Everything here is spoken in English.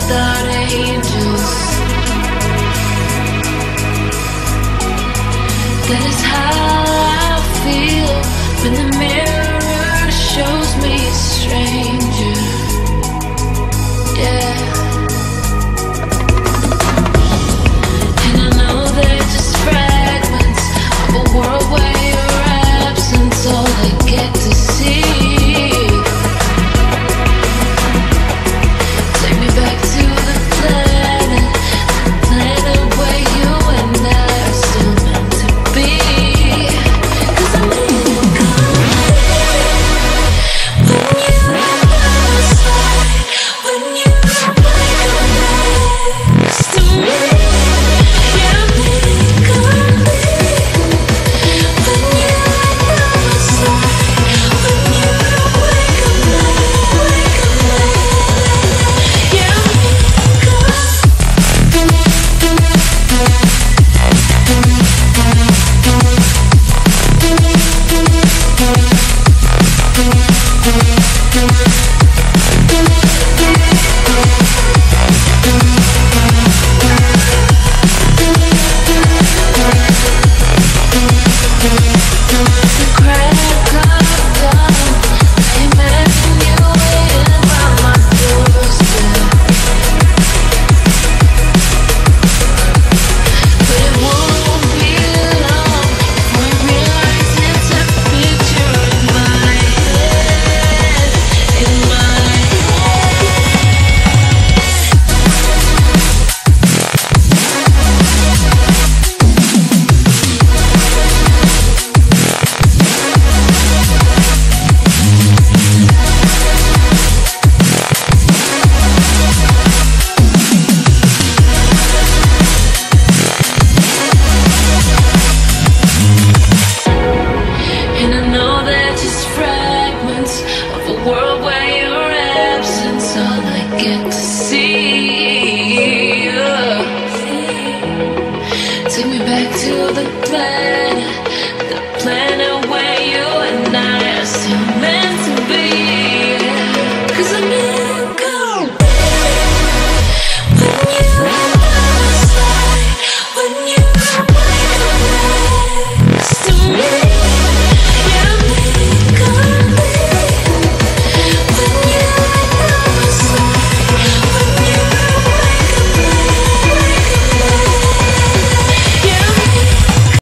without angels. That is how I feel when the get to see you. Take me back to the planet, the planet where you and I are still.